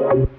Yeah.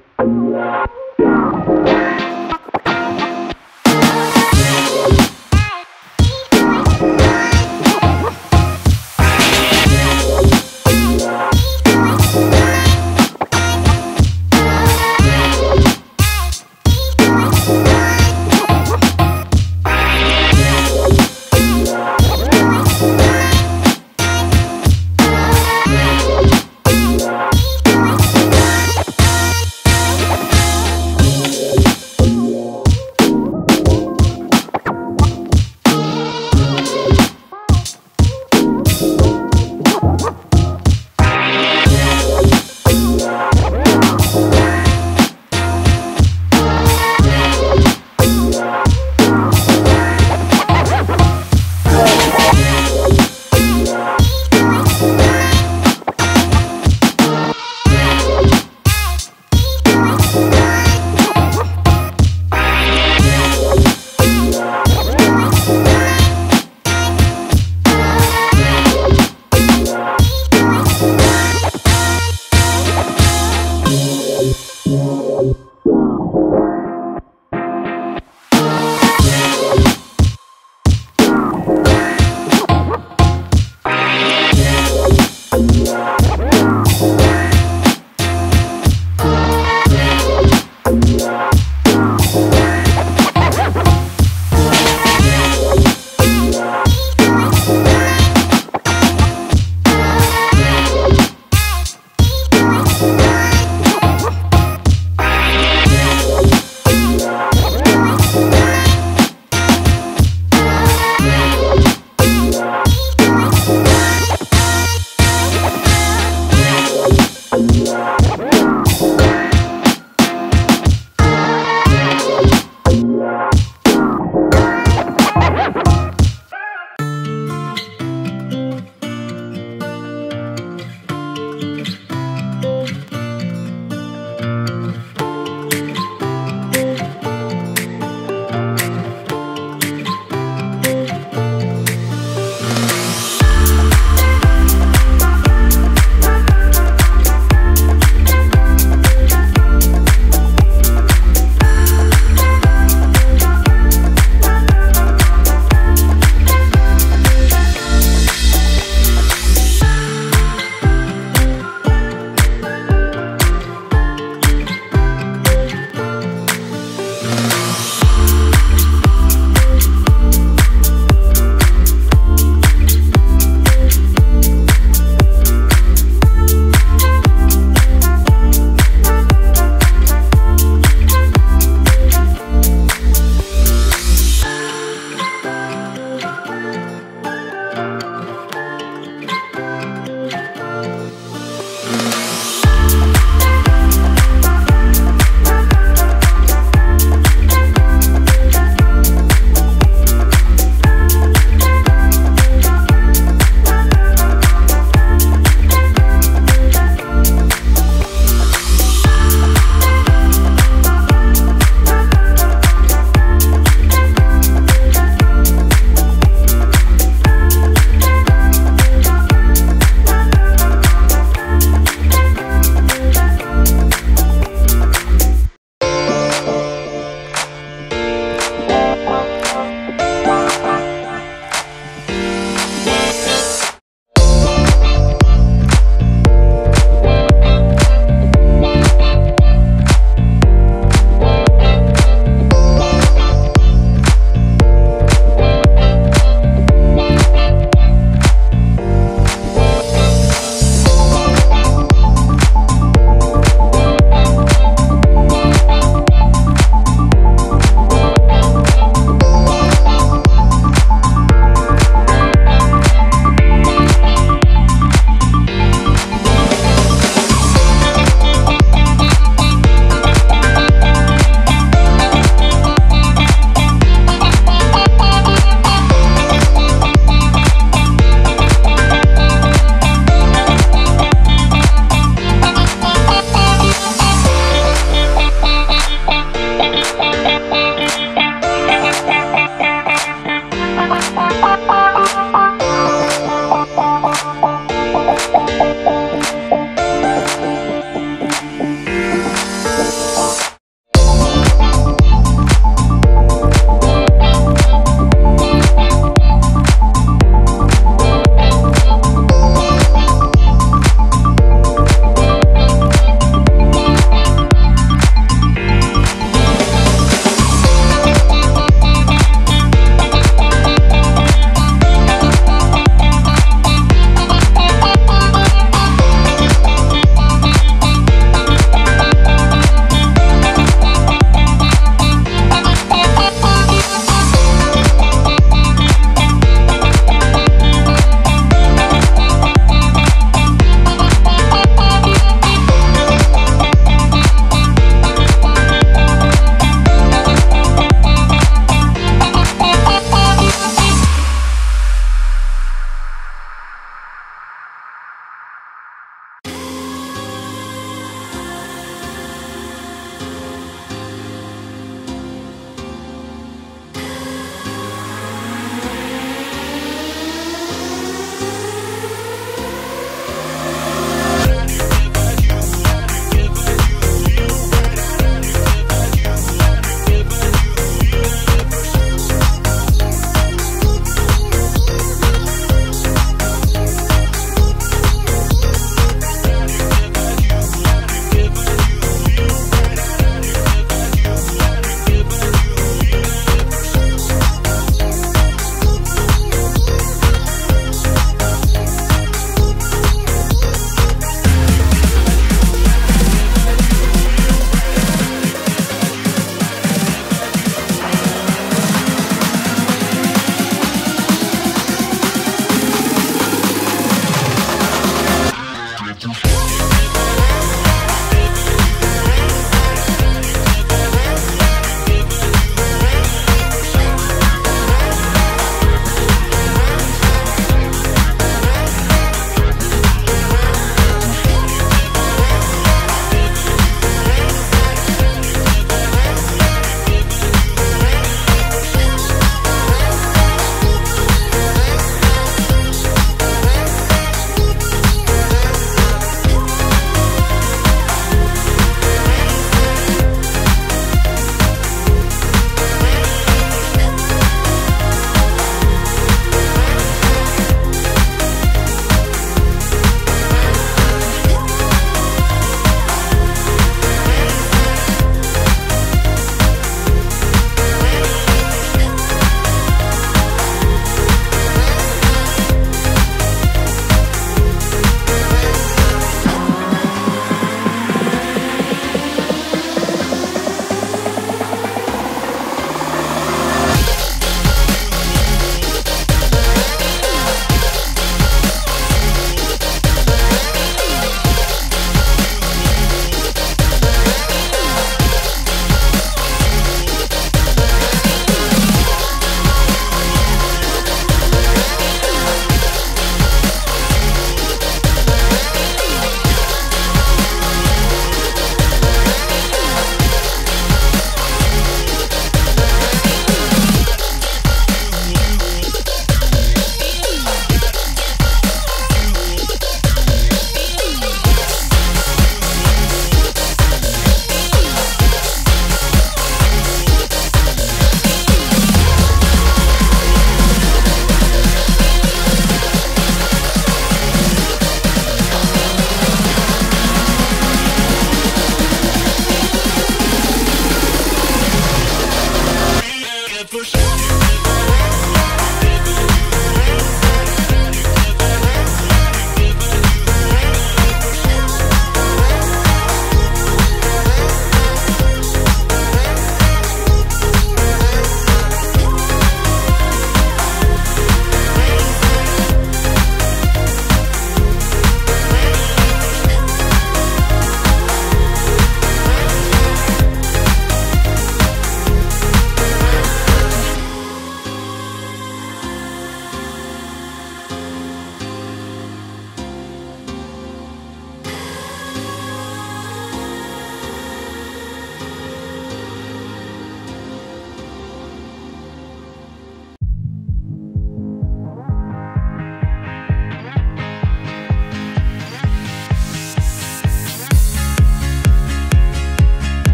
push.